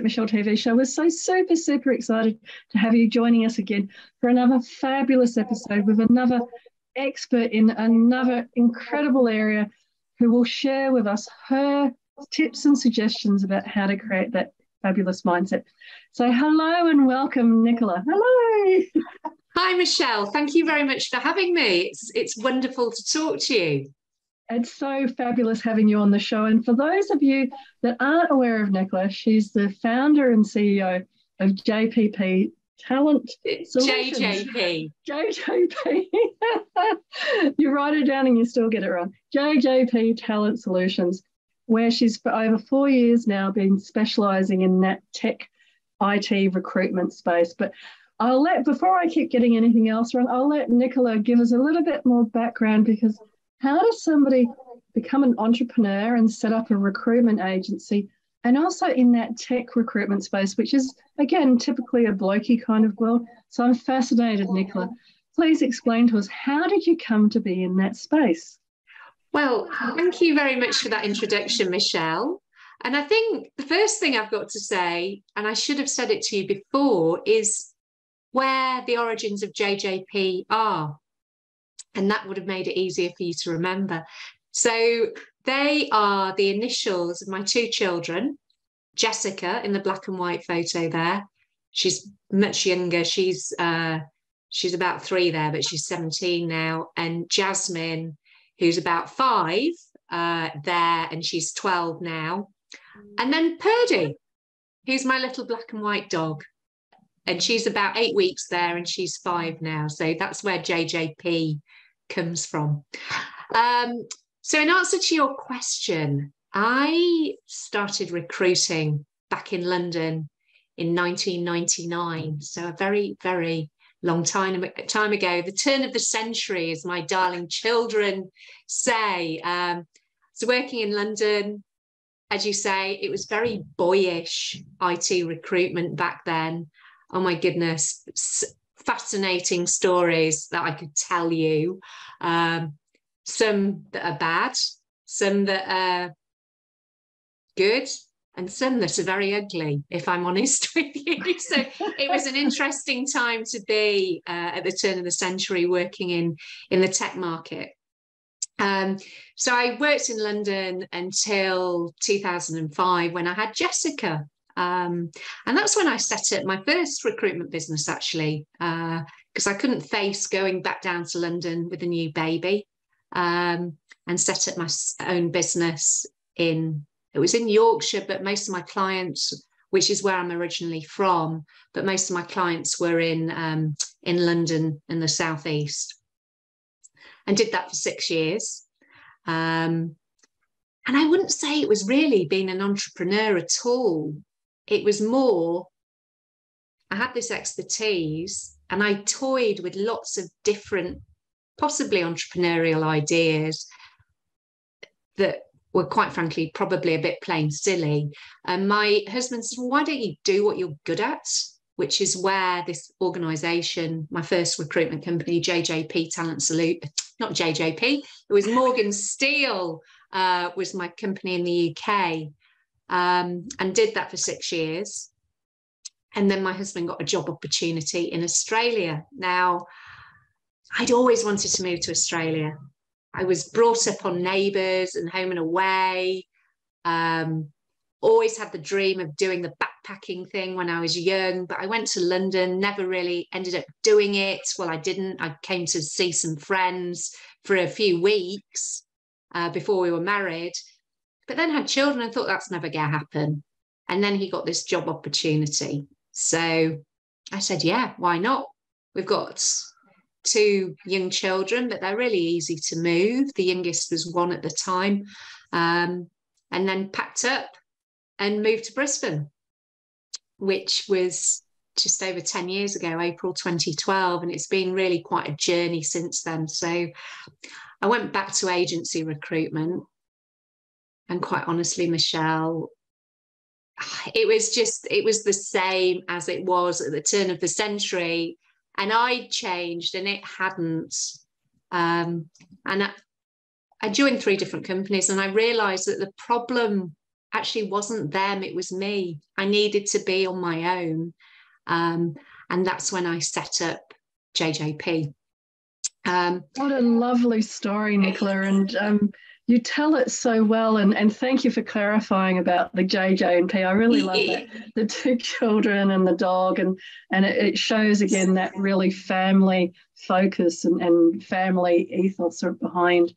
Mindset Michele TV show. We're so super, super excited to have you joining us again for another fabulous episode with another expert in another incredible area who will share with us her tips and suggestions about how to create that fabulous mindset. So, hello and welcome, Nicola. Hello. Hi, Michele. Thank you very much for having me. It's, it's wonderful to talk to you. It's so fabulous having you on the show. And for those of you that aren't aware of Nicola, she's the founder and CEO of JPP Talent Solutions. JJP. JJP. you write it down and you still get it wrong. JJP Talent Solutions, where she's for over four years now been specializing in that tech IT recruitment space. But I'll let, before I keep getting anything else wrong, I'll let Nicola give us a little bit more background because how does somebody become an entrepreneur and set up a recruitment agency? And also in that tech recruitment space, which is, again, typically a blokey kind of world. So I'm fascinated, Nicola. Please explain to us how did you come to be in that space? Well, thank you very much for that introduction, Michele. And I think the first thing I've got to say, and I should have said it to you before, is where the origins of JJP are and that would have made it easier for you to remember. So they are the initials of my two children, Jessica in the black and white photo there. She's much younger. She's uh, she's about three there, but she's 17 now. And Jasmine, who's about five uh, there, and she's 12 now. And then Purdy, who's my little black and white dog. And she's about eight weeks there, and she's five now. So that's where JJP comes from. Um, so, in answer to your question, I started recruiting back in London in 1999. So, a very, very long time, time ago. The turn of the century, as my darling children say. Um, so, working in London, as you say, it was very boyish IT recruitment back then. Oh my goodness, fascinating stories that I could tell you. Um, some that are bad, some that are good, and some that are very ugly, if I'm honest with you. So it was an interesting time to be uh, at the turn of the century working in, in the tech market. Um, so I worked in London until 2005 when I had Jessica, um, and that's when I set up my first recruitment business, actually, because uh, I couldn't face going back down to London with a new baby um, and set up my own business in, it was in Yorkshire, but most of my clients, which is where I'm originally from, but most of my clients were in, um, in London in the Southeast. And did that for six years. Um, and I wouldn't say it was really being an entrepreneur at all it was more, I had this expertise and I toyed with lots of different, possibly entrepreneurial ideas that were quite frankly probably a bit plain silly. And my husband said, Why don't you do what you're good at? Which is where this organization, my first recruitment company, JJP Talent Salute, not JJP, it was Morgan Steele, uh, was my company in the UK um, and did that for six years. And then my husband got a job opportunity in Australia. Now, I'd always wanted to move to Australia. I was brought up on Neighbours and Home and Away. Um, always had the dream of doing the backpacking thing when I was young, but I went to London, never really ended up doing it. Well, I didn't. I came to see some friends for a few weeks uh, before we were married but then had children and thought that's never going to happen. And then he got this job opportunity. So I said, yeah, why not? We've got two young children, but they're really easy to move. The youngest was one at the time. Um, and then packed up and moved to Brisbane, which was just over 10 years ago, April 2012. And it's been really quite a journey since then. So I went back to agency recruitment and quite honestly, Michele, it was just, it was the same as it was at the turn of the century. And I changed and it hadn't. Um, and I, I joined three different companies and I realized that the problem actually wasn't them, it was me. I needed to be on my own. Um, and that's when I set up JJP. Um, what a lovely story, Nicola. And um, you tell it so well. And, and thank you for clarifying about the JJ and P. I really love that. The two children and the dog. And, and it, it shows again that really family focus and, and family ethos behind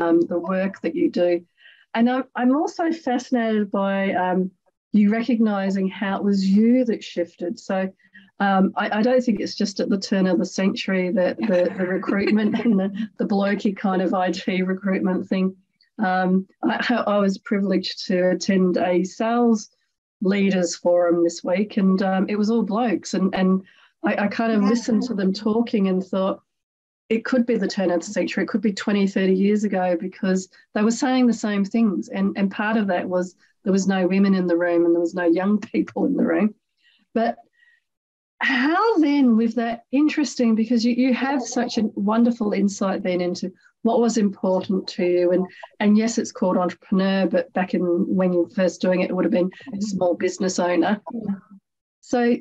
um, the work that you do. And I'm, I'm also fascinated by um, you recognizing how it was you that shifted. So um, I, I, don't think it's just at the turn of the century that the, the recruitment and the, the blokey kind of IT recruitment thing. Um, I, I, was privileged to attend a sales leaders forum this week, and um, it was all blokes. And, and I, I kind of yeah. listened to them talking and thought, it could be the turn of the century, it could be 20, 30 years ago, because they were saying the same things. And, and part of that was there was no women in the room and there was no young people in the room. But how then with that interesting because you, you have such a wonderful insight then into what was important to you and and yes it's called entrepreneur but back in when you were first doing it it would have been small business owner so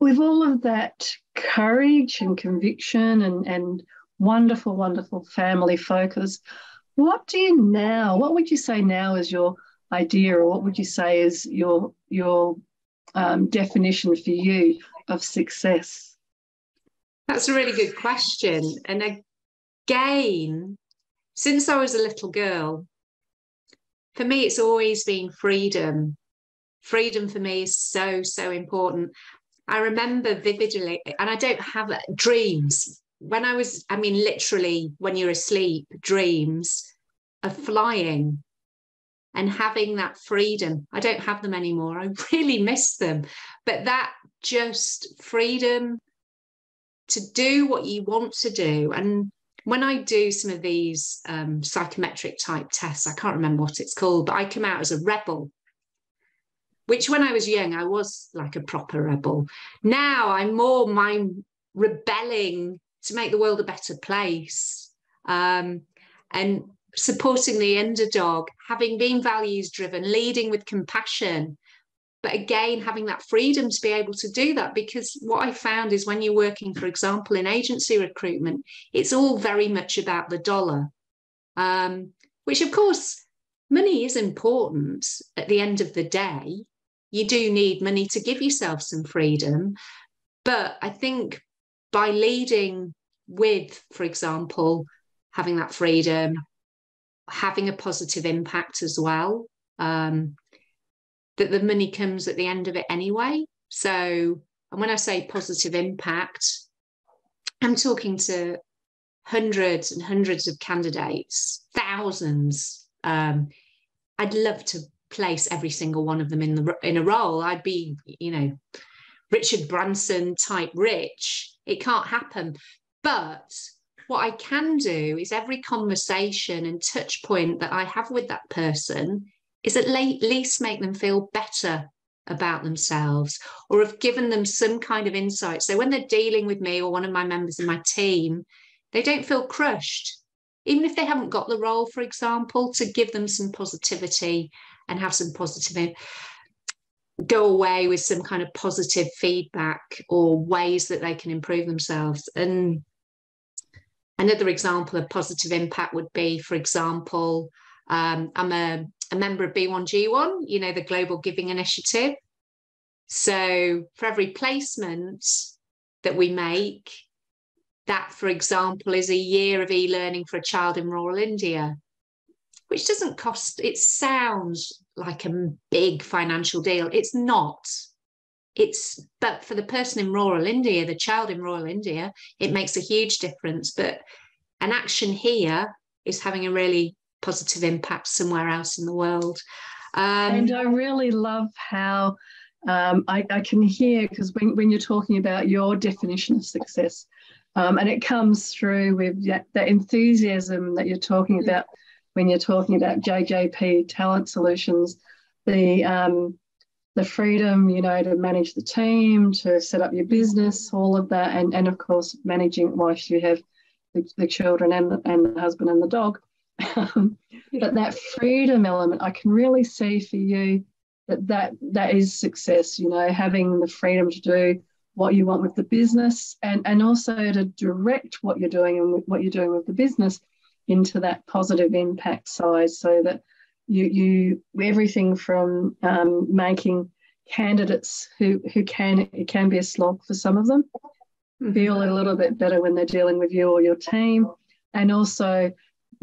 with all of that courage and conviction and and wonderful wonderful family focus what do you now what would you say now is your idea or what would you say is your your um, definition for you of success? That's a really good question. And again, since I was a little girl, for me, it's always been freedom. Freedom for me is so, so important. I remember vividly, and I don't have uh, dreams. When I was, I mean, literally, when you're asleep, dreams of flying and having that freedom. I don't have them anymore. I really miss them. But that just freedom to do what you want to do. And when I do some of these um, psychometric type tests, I can't remember what it's called, but I come out as a rebel. Which, when I was young, I was like a proper rebel. Now I'm more mind rebelling to make the world a better place. Um, and supporting the underdog, having been values driven, leading with compassion. But again, having that freedom to be able to do that, because what I found is when you're working, for example, in agency recruitment, it's all very much about the dollar, um, which of course, money is important at the end of the day. You do need money to give yourself some freedom. But I think by leading with, for example, having that freedom, having a positive impact as well. Um, that the money comes at the end of it anyway. So, and when I say positive impact, I'm talking to hundreds and hundreds of candidates, thousands. Um, I'd love to place every single one of them in the in a role. I'd be, you know, Richard Branson type rich. It can't happen, but what I can do is every conversation and touch point that I have with that person is at least make them feel better about themselves or have given them some kind of insight. So when they're dealing with me or one of my members of my team, they don't feel crushed. Even if they haven't got the role, for example, to give them some positivity and have some positive go away with some kind of positive feedback or ways that they can improve themselves. And Another example of positive impact would be, for example, um, I'm a, a member of B1G1, you know, the Global Giving Initiative. So for every placement that we make, that, for example, is a year of e learning for a child in rural India, which doesn't cost, it sounds like a big financial deal. It's not it's but for the person in rural India, the child in rural India, it makes a huge difference. But an action here is having a really positive impact somewhere else in the world. Um, and I really love how um, I, I, can hear because when, when you're talking about your definition of success, um, and it comes through with that, that, enthusiasm that you're talking about when you're talking about JJP Talent Solutions, the um, the freedom, you know, to manage the team, to set up your business, all of that, and and of course managing whilst you have the, the children and the, and the husband and the dog. But that freedom element, I can really see for you that that that is success. You know, having the freedom to do what you want with the business and and also to direct what you're doing and what you're doing with the business into that positive impact side so that you you everything from um, making candidates who who can it can be a slog for some of them mm-hmm. feel a little bit better when they're dealing with you or your team and also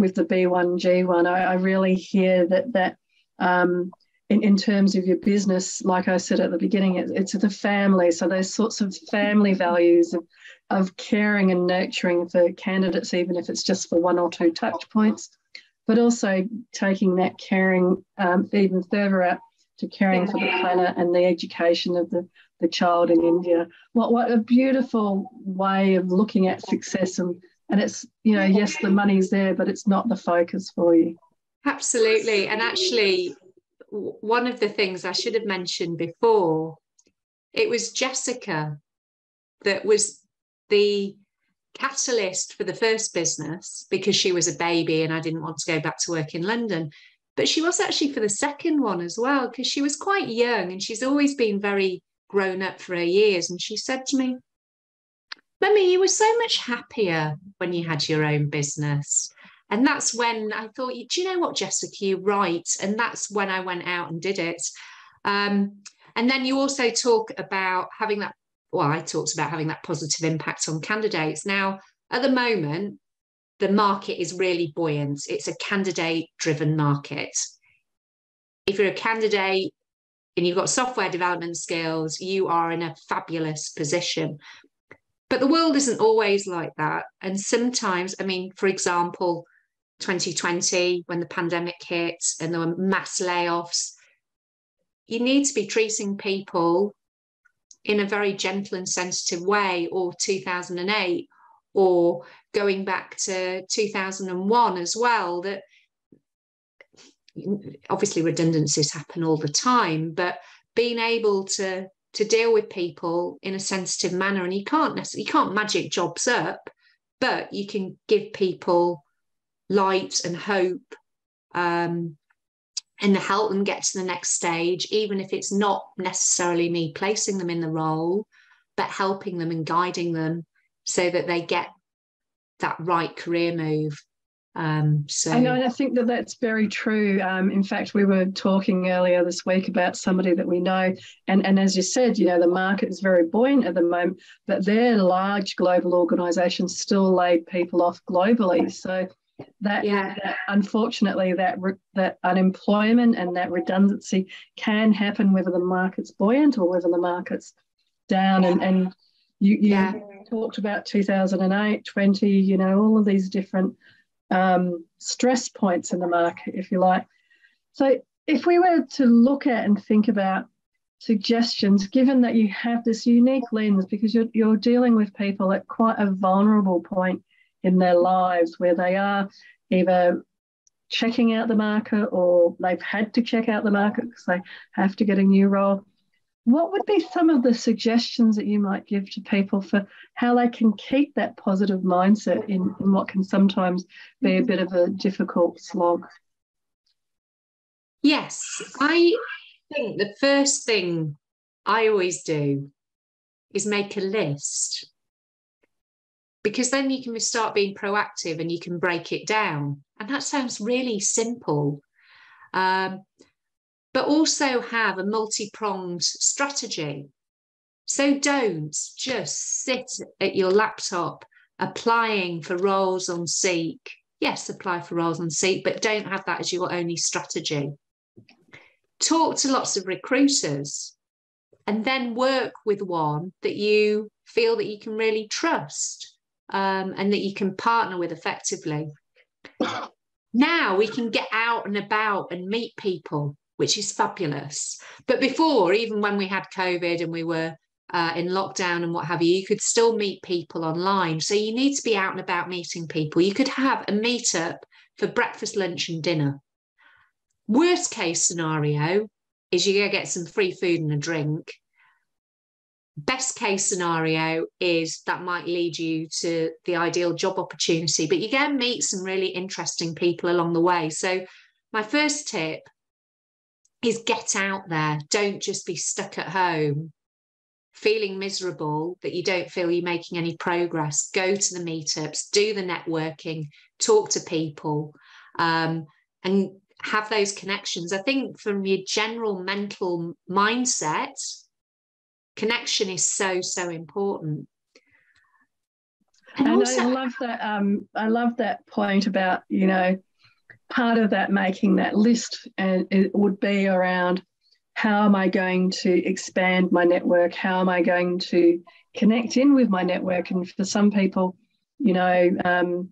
with the B1G1 I, I really hear that that um, in, in terms of your business, like I said at the beginning, it, it's the family. So those sorts of family values of, of caring and nurturing for candidates, even if it's just for one or two touch points, but also taking that caring um, even further out to caring for the planet and the education of the, the child in India. What what a beautiful way of looking at success and and it's you know yes the money's there but it's not the focus for you. Absolutely, and actually one of the things I should have mentioned before, it was Jessica that was the catalyst for the first business because she was a baby and I didn't want to go back to work in London. But she was actually for the second one as well because she was quite young and she's always been very grown up for her years. And she said to me, Mummy, you were so much happier when you had your own business. And that's when I thought, do you know what, Jessica, you're right. And that's when I went out and did it. Um, and then you also talk about having that, well, I talked about having that positive impact on candidates. Now, at the moment, the market is really buoyant. It's a candidate driven market. If you're a candidate and you've got software development skills, you are in a fabulous position. But the world isn't always like that. And sometimes, I mean, for example, 2020 when the pandemic hit and there were mass layoffs. You need to be treating people in a very gentle and sensitive way, or 2008, or going back to 2001 as well. That obviously redundancies happen all the time, but being able to to deal with people in a sensitive manner, and you can't necessarily you can't magic jobs up, but you can give people light and hope um, and help them get to the next stage, even if it's not necessarily me placing them in the role, but helping them and guiding them so that they get that right career move. Um, so I know, I think that that's very true. Um, in fact, we were talking earlier this week about somebody that we know, and and as you said, you know, the market is very buoyant at the moment, but their large global organisations still laid people off globally. So that, yeah. that unfortunately that that unemployment and that redundancy can happen whether the market's buoyant or whether the market's down and and you, you yeah. talked about 2008 20 you know all of these different um, stress points in the market if you like so if we were to look at and think about suggestions given that you have this unique lens because you're, you're dealing with people at quite a vulnerable point in their lives where they are either checking out the market or they've had to check out the market because they have to get a new role. What would be some of the suggestions that you might give to people for how they can keep that positive mindset in, in what can sometimes be a bit of a difficult slog? Yes, I think the first thing I always do is make a list because then you can start being proactive and you can break it down. And that sounds really simple. Um, but also have a multi pronged strategy. So don't just sit at your laptop applying for roles on Seek. Yes, apply for roles on Seek, but don't have that as your only strategy. Talk to lots of recruiters and then work with one that you feel that you can really trust um, and that you can partner with effectively. Now we can get out and about and meet people, which is fabulous. But before, even when we had COVID and we were uh, in lockdown and what have you, you could still meet people online. So you need to be out and about meeting people. You could have a meetup for breakfast, lunch, and dinner. Worst case scenario is going to get some free food and a drink. best case scenario is that might lead you to the ideal job opportunity, but you can meet some really interesting people along the way. So, my first tip is get out there. Don't just be stuck at home feeling miserable that you don't feel you're making any progress. Go to the meetups, do the networking, talk to people, um, and have those connections. I think from your general mental mindset, connection is so so important and, and also, I love that. Um, I love that point about you know, part of that making that list, and it would be around how am I going to expand my network? How am I going to connect in with my network? And for some people, you know, um,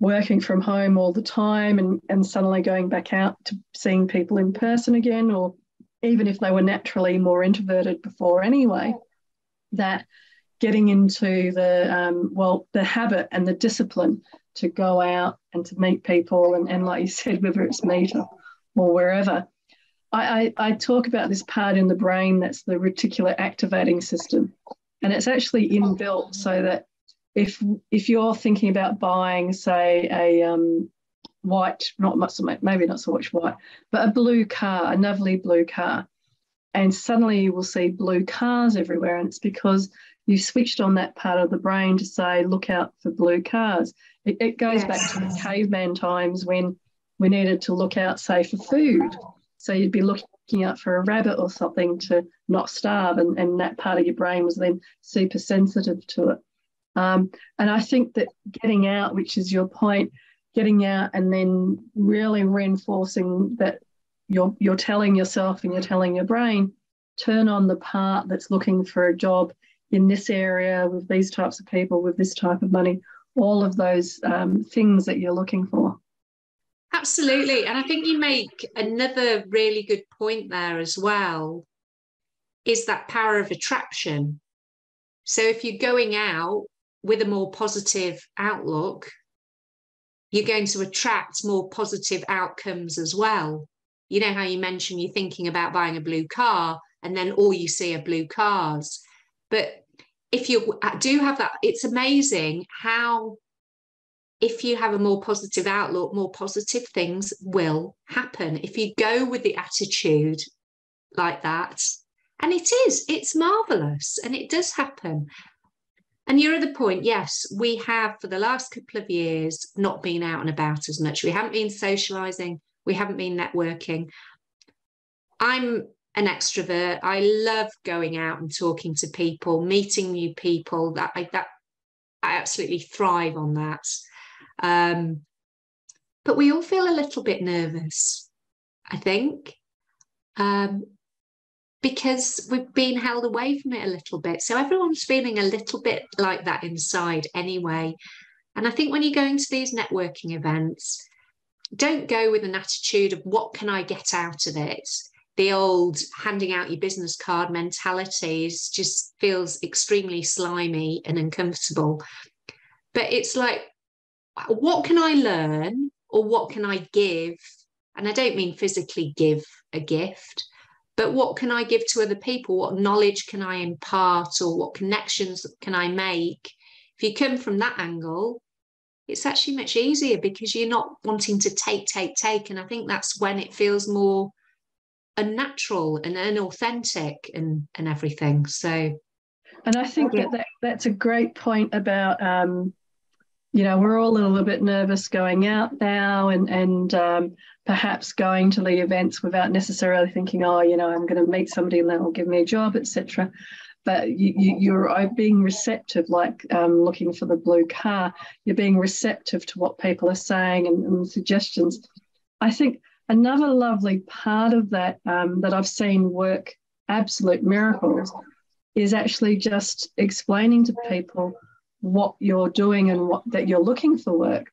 working from home all the time and, and suddenly going back out to seeing people in person again, or even if they were naturally more introverted before anyway, that getting into the um, well the habit and the discipline to go out and to meet people and, and like you said whether it's Meetup or wherever I, I, I talk about this part in the brain that's the reticular activating system and it's actually inbuilt so that if if you're thinking about buying say a um, white, not much, maybe not so much white, but a blue car, a lovely blue car. And suddenly you will see blue cars everywhere. And it's because you switched on that part of the brain to say, look out for blue cars. It, it goes yes. back to the caveman times when we needed to look out, say, for food. So you'd be looking out for a rabbit or something to not starve. And, and that part of your brain was then super sensitive to it. Um, and I think that getting out, which is your point, getting out and then really reinforcing that you're you're telling yourself and you're telling your brain turn on the part that's looking for a job in this area with these types of people with this type of money all of those um, things that you're looking for. Absolutely. And i think you make another really good point there as well is that power of attraction. So if you're going out with a more positive outlook you're going to attract more positive outcomes as well. You know how you mentioned you're thinking about buying a blue car and then all you see are blue cars. But if you do have that, it's amazing how, if you have a more positive outlook, more positive things will happen. If you go with the attitude like that, and it is, it's marvelous and it does happen. And your other point, yes, we have for the last couple of years not been out and about as much. We haven't been socializing, we haven't been networking. I'm an extrovert. I love going out and talking to people, meeting new people. That I that I absolutely thrive on that. Um, but we all feel a little bit nervous, I think. Um, because we've been held away from it a little bit. So everyone's feeling a little bit like that inside anyway. And I think when you go into these networking events, don't go with an attitude of what can I get out of it? The old handing out your business card mentality is just feels extremely slimy and uncomfortable. But it's like, what can I learn or what can I give? And I don't mean physically give a gift, but what can I give to other people? What knowledge can I impart or what connections can I make? If you come from that angle, it's actually much easier because you're not wanting to take, take, take. And I think that's when it feels more unnatural and unauthentic and, and everything. So, and I think that, that that's a great point about, um, you know, we're all a little bit nervous going out now and, and um, perhaps going to the events without necessarily thinking, oh, you know, I'm going to meet somebody and they'll give me a job, etc. But you, are you, being receptive, like um, looking for the blue car. You're being receptive to what people are saying and, and suggestions. I think another lovely part of that um, that I've seen work absolute miracles is actually just explaining to people what you're doing and what that you're looking for work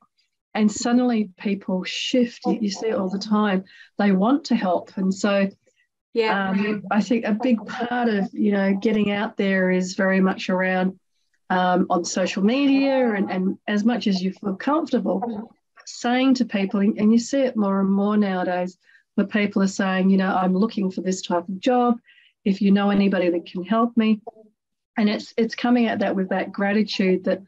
and suddenly people shift you, you, see it all the time they want to help and so yeah. Um, i think a big part of you know getting out there is very much around um, on social media and, and as much as you feel comfortable saying to people and you see it more and more nowadays where people are saying you know i'm looking for this type of job. If you know anybody that can help me. And it's it's coming at that with that gratitude that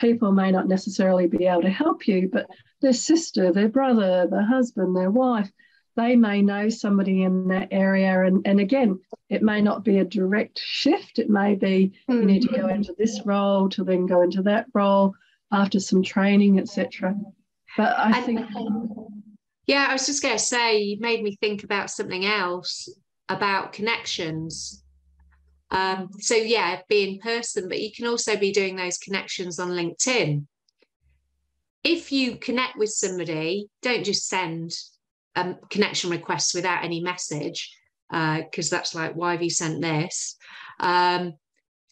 people may not necessarily be able to help you, but their sister, their brother, their husband, their wife, they may know somebody in that area. And, and again, it may not be a direct shift. It may be mm-hmm. you need to go into this role to then go into that role after some training, etc. But I think. Yeah, I was just going to say, you made me think about something else about connections. Um, so, yeah, be in person, but you can also be doing those connections on LinkedIn. If you connect with somebody, don't just send a connection requests without any message, because uh, that's like, why have you sent this? Um,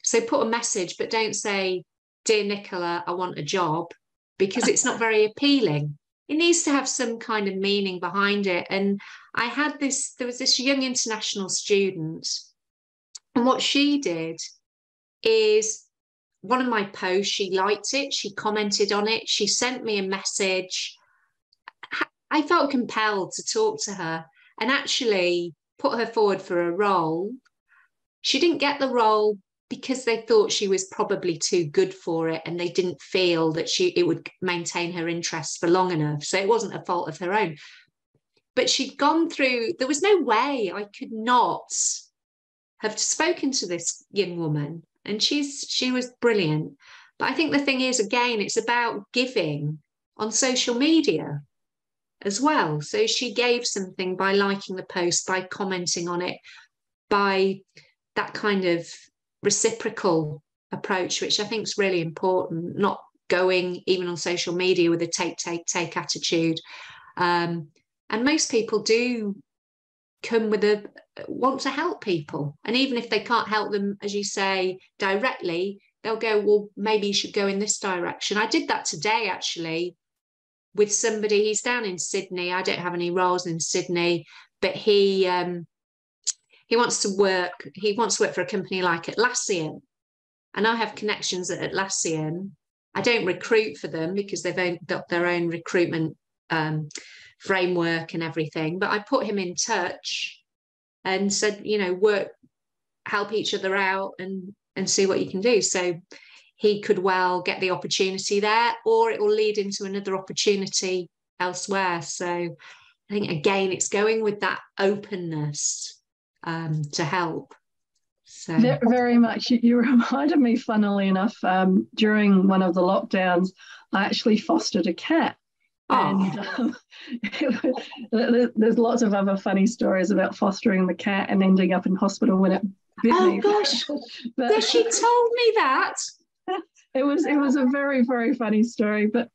so, put a message, but don't say, Dear Nicola, I want a job, because it's not very appealing it needs to have some kind of meaning behind it. And I had this, there was this young international student, and what she did is one of my posts, she liked it, she commented on it, she sent me a message. I felt compelled to talk to her and actually put her forward for a role. She didn't get the role because they thought she was probably too good for it and they didn't feel that she it would maintain her interest for long enough. So it wasn't a fault of her own. But she'd gone through there was no way i could not have spoken to this young woman and she's she was brilliant. But i think the thing is again it's about giving on social media as well so she gave something by liking the post by commenting on it by that kind of reciprocal approach, which I think is really important, not going even on social media with a take, take, take attitude. Um, and most people do come with a want to help people. And even if they can't help them, as you say, directly, they'll go, well, maybe you should go in this direction. I did that today actually with somebody. He's down in Sydney. I don't have any roles in Sydney, but he um, he wants to work, he wants to work for a company like Atlassian. And I have connections at Atlassian. I don't recruit for them because they've got their own recruitment um, framework and everything. But I put him in touch and said, you know, work, help each other out and and see what you can do. So he could well get the opportunity there, or it will lead into another opportunity elsewhere. So I think again, it's going with that openness um, to help. So. Very much. You reminded me, funnily enough, um, during one of the lockdowns, I actually fostered a cat. Oh. And um, there's lots of other funny stories about fostering the cat and ending up in hospital when it bit oh, me. gosh, but, she told me that. It was it was a very very funny story, but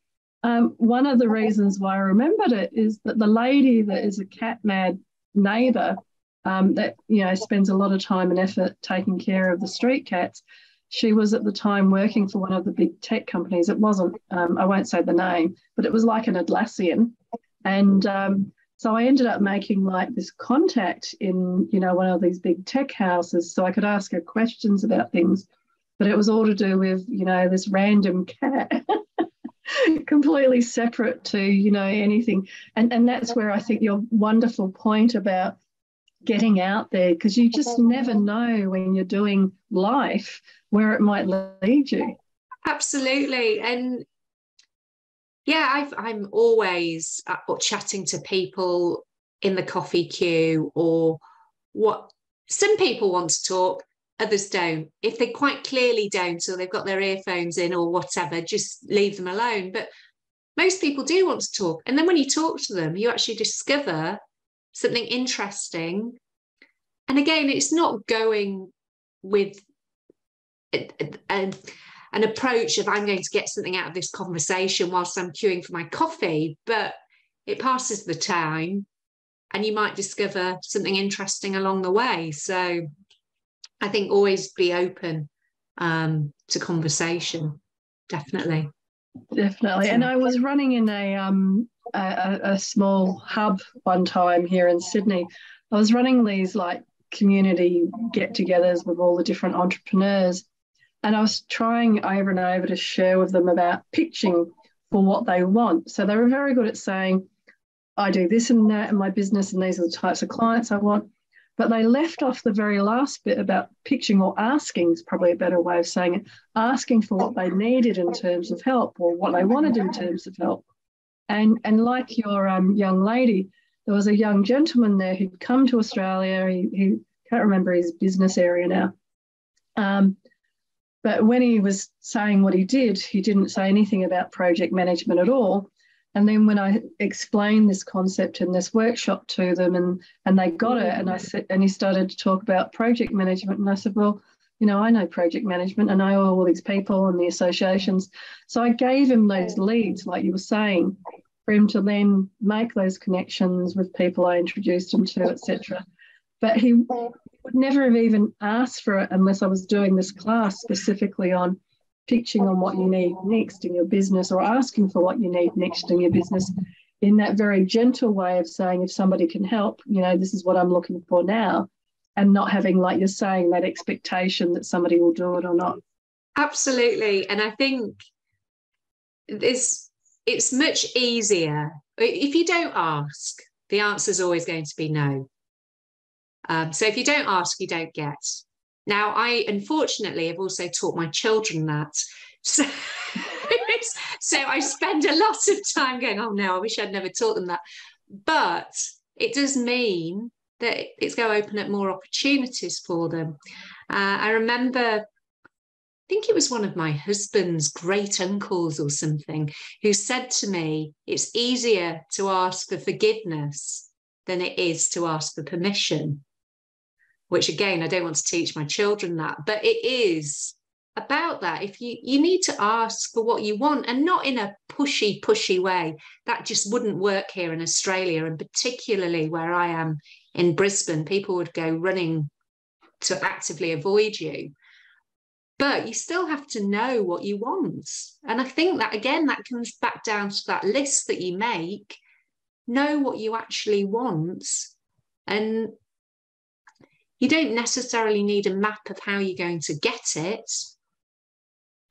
um, one of the reasons why I remembered it is that the lady that is a cat mad neighbour um, that you know spends a lot of time and effort taking care of the street cats. She was at the time working for one of the big tech companies. It wasn't, um, I won't say the name, but it was like an Atlassian. And um, so I ended up making like this contact in, you know, one of these big tech houses so I could ask her questions about things. But it was all to do with, you know, this random cat. completely separate to you know anything and and that's where i think your wonderful point about getting out there because you just never know when you're doing life where it might lead you. Absolutely. And yeah, i am always uh, chatting to people in the coffee queue or what some people want to talk, others don't. If they quite clearly don't, or they've got their earphones in or whatever, just leave them alone. But most people do want to talk. And then when you talk to them, you actually discover something interesting. And again, it's not going with an, approach of I'm going to get something out of this conversation whilst I'm queuing for my coffee, but it passes the time and you might discover something interesting along the way. So I think always be open um, to conversation, definitely. Definitely. And I was running in a um, a, a small hub one time here in Sydney. I was running these like community get togethers with all the different entrepreneurs. And I was trying over and over to share with them about pitching for what they want. So they were very good at saying, I do this and that in my business, and these are the types of clients I want. But they left off the very last bit about pitching or asking is probably a better way of saying it, asking for what they needed in terms of help or what they wanted in terms of help. And, and like your um, young lady, there was a young gentleman there who'd come to Australia. He, he can't remember his business area now. Um, but when he was saying what he did, he didn't say anything about project management at all. And then when I explained this concept in this workshop to them and, and they got it and I mm. said and he started to talk about project management and I said, well, you know, I know project management, and I know all these people and the associations. So I gave him those mm. leads, like you were saying, for him to then make those connections with people I introduced him to, etc. But he mm. would never have even asked for it unless I was doing this class specifically on pitching on what you need next in your business or asking for what you need next in your business in that very gentle way of saying if somebody can help you know this is what i'm looking for now and not having like you're saying that expectation that somebody will do it or not. Absolutely. And i think this it's much easier. If you don't ask the answer is always going to be no. Um, so if you don't ask you don't get now, I unfortunately have also taught my children that. So, so I spend a lot of time going, oh no, I wish I'd never taught them that. But it does mean that it's going to open up more opportunities for them. Uh, I remember, I think it was one of my husband's great uncles or something, who said to me, it's easier to ask for forgiveness than it is to ask for permission which again, I don't want to teach my children that, but it is about that. If you you need to ask for what you want and not in a pushy, pushy way, that just wouldn't work here in Australia, and particularly where I am in Brisbane, people would go running to actively avoid you. But you still have to know what you want. And I think that again, that comes back down to that list that you make. Know what you actually want and you don't necessarily need a map of how you're going to get it,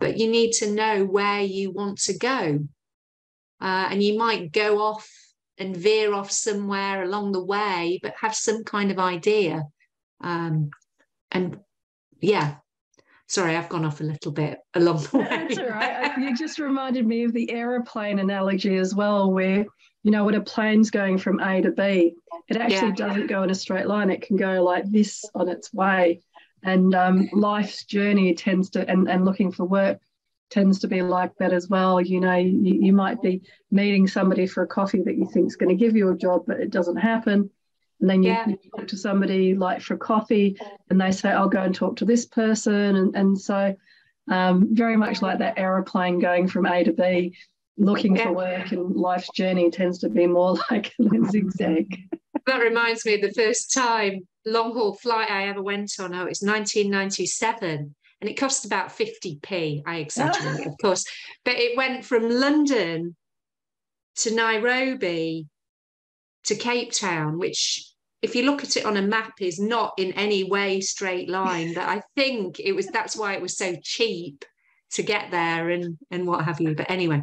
but you need to know where you want to go. Uh, and you might go off and veer off somewhere along the way, but have some kind of idea. Um, and yeah, sorry, I've gone off a little bit along the way. That's all right. you just reminded me of the aeroplane analogy as well, where you know, when a plane's going from A to B, it actually yeah. doesn't go in a straight line. It can go like this on its way. And um, life's journey tends to, and, and looking for work tends to be like that as well. You know, you, you might be meeting somebody for a coffee that you think is going to give you a job, but it doesn't happen. And then you, yeah. you, talk to somebody like for coffee and they say, I'll go and talk to this person. And, and so, um, very much like that aeroplane going from A to B, looking yeah. for work and life's journey tends to be more like a zigzag. That reminds me of the first time long haul flight I ever went on. Oh, it was 1997 and it cost about 50p. I exaggerate, of course, but it went from London to Nairobi to Cape Town, which if you look at it on a map is not in any way straight line but i think it was that's why it was so cheap to get there and and what have you but anyway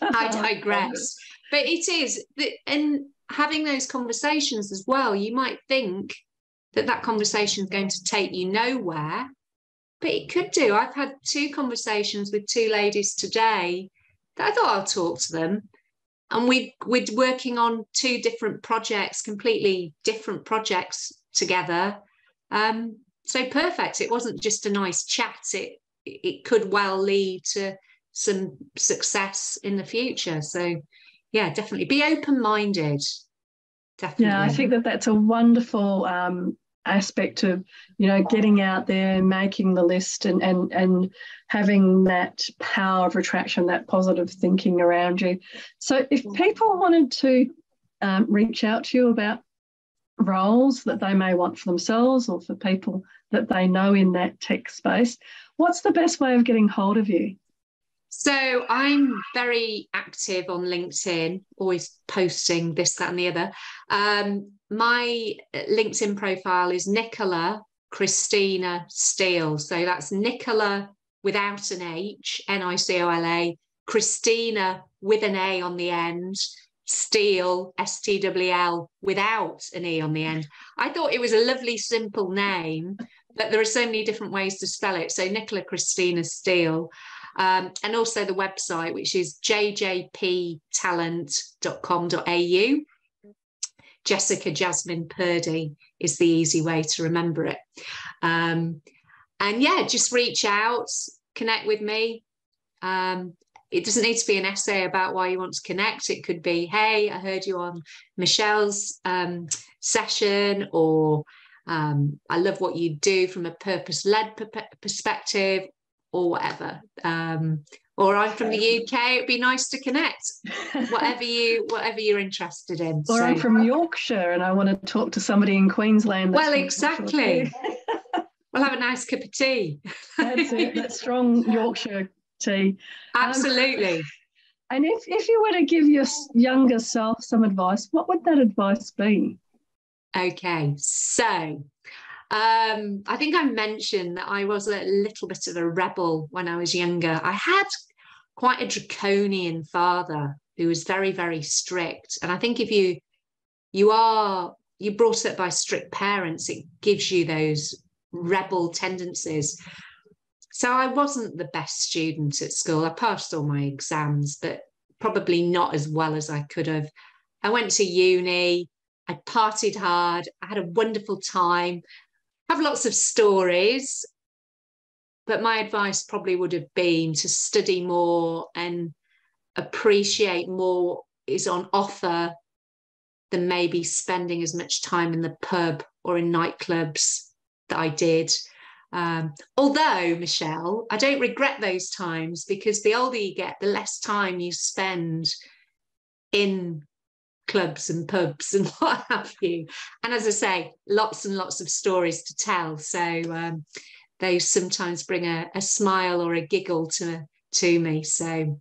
I digress. but it is, and having those conversations as well, you might think that that conversation is going to take you nowhere, but it could do. I've had two conversations with two ladies today that I thought I'll talk to them. And we, we're working on two different projects, completely different projects together. Um, so perfect. It wasn't just a nice chat. It it could well lead to some success in the future. So, yeah, definitely be open minded. Definitely. Yeah, I think that that's a wonderful um, aspect of you know getting out there, making the list, and and and having that power of attraction, that positive thinking around you. So, if people wanted to um, reach out to you about roles that they may want for themselves or for people that they know in that tech space, what's the best way of getting hold of you? So I'm very active on LinkedIn, always posting this, that, and the other. Um, my LinkedIn profile is Nicola Christina Steel. So that's Nicola without an H, N I C O L A, Christina with an A on the end, Steel, S T W L, without an E on the end. I thought it was a lovely, simple name, but there are so many different ways to spell it. So Nicola Christina Steel. Um, and also the website, which is jjptalent.com.au. Jessica Jasmine Purdy is the easy way to remember it. Um, and yeah, just reach out, connect with me. Um, it doesn't need to be an essay about why you want to connect. It could be, hey, I heard you on Michele's um, session, or um, I love what you do from a purpose led perspective, or whatever. Um, or I'm from the UK. It'd be nice to connect. whatever you, whatever you're interested in. Or so. I'm from Yorkshire, and I want to talk to somebody in Queensland. Well, exactly. we'll have a nice cup of tea. That's it. That strong Yorkshire tea. Um, Absolutely. Um, and if, if you were to give your younger self some advice, what would that advice be? Okay, so um, I think I mentioned that I was a little bit of a rebel when I was younger. I had quite a draconian father who was very, very strict. And I think if you you are you brought up by strict parents, it gives you those rebel tendencies. So I wasn't the best student at school. I passed all my exams, but probably not as well as I could have. I went to uni, I partied hard, I had a wonderful time, have lots of stories. But my advice probably would have been to study more and appreciate more is on offer than maybe spending as much time in the pub or in nightclubs that I did. Um, although, Michele, I don't regret those times because the older you get, the less time you spend in clubs and pubs and what have you. And as I say, lots and lots of stories to tell. So um, they sometimes bring a, a, smile or a giggle to to me. So,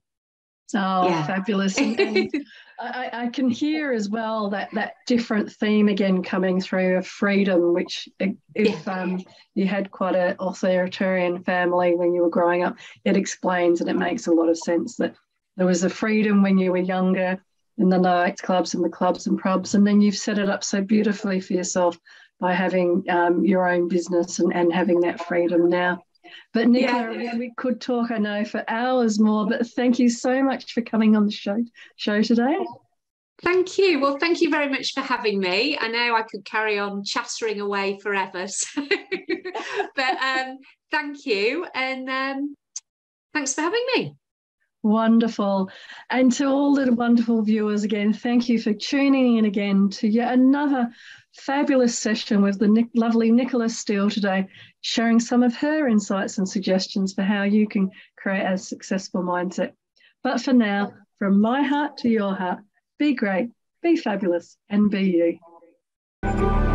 oh, yeah. fabulous! And, and I, I, can hear as well that that different theme again coming through of freedom, which if yeah. um, you had quite an authoritarian family when you were growing up, it explains and it makes a lot of sense that there was a freedom when you were younger in the nightclubs and the clubs and pubs, and then you've set it up so beautifully for yourself by having um, your own business and, and having that freedom now. But Nicola, yeah. we could talk, I know, for hours more. But thank you so much for coming on the show show today. Thank you. Well, thank you very much for having me. I know I could carry on chattering away forever, so. but um, thank you, and um, thanks for having me. Wonderful. And to all the wonderful viewers again, thank you for tuning in again to yet another fabulous session with the lovely Nicola Steel today, sharing some of her insights and suggestions for how you can create a successful mindset. But for now, from my heart to your heart, be great, be fabulous, and be you.